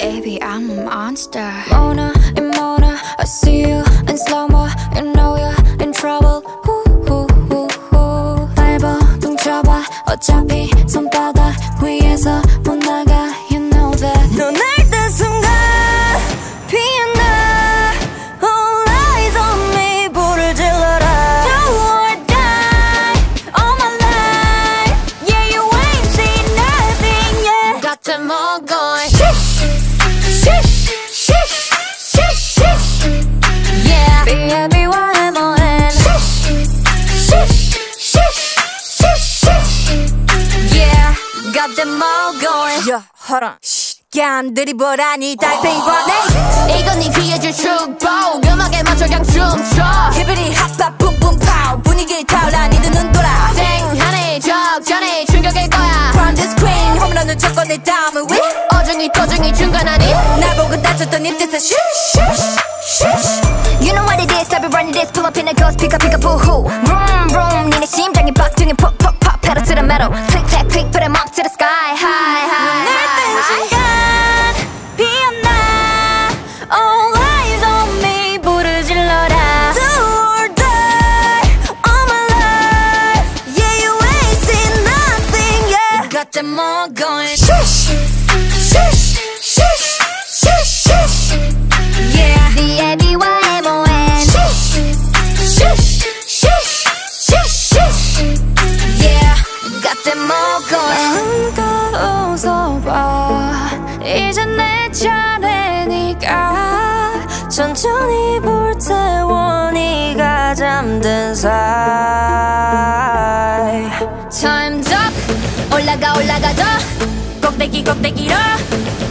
Baby, I'm a monster. Mona and Mona, I see you in slow mo. You know you're in trouble. 후후후후. 밟아, 뭉쳐봐. 어차피 손 some more going Sheesh, sheesh, sheesh, sheesh, sheesh Yeah, be happy while I'm on it Sheesh, sheesh, sheesh, sheesh, sheesh Yeah, got them all going Yo, hold on, shh, 간 드리블 아니 달팽이 보내 이건 네 귀에 줄 위 어중이 to중이 중간 아니 날 보고 다쳤던 입에서 슈슈 You know what it is, I be running this Pull up in a ghost, pick up, pick up, boo-hoo Vroom, vroom, 니네 심장이 박등에 pop, pop, pop Pedal to the metal, click, clack, click, put 'em up to the sky High, high, high 피어나 All eyes on me 불을 질러라 Do or die all my life Yeah, you ain't seen nothing yet Got them all going Shush, 천천히 불태워 네가 잠든 사이 Time's up. 올라가 올라가 더 こってきころ